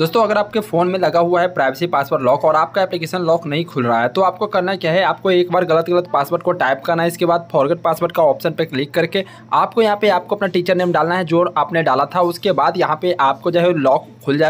दोस्तों, अगर आपके फ़ोन में लगा हुआ है प्राइवेसी पासवर्ड लॉक और आपका एप्लीकेशन लॉक नहीं खुल रहा है तो आपको करना क्या है? आपको एक बार गलत गलत पासवर्ड को टाइप करना है, इसके बाद फॉरगेट पासवर्ड का ऑप्शन पर क्लिक करके आपको यहाँ पे आपको अपना टीचर नेम डालना है, जो आपने डाला था, उसके बाद यहाँ पे आपको जो है लॉक खुल जाएगा।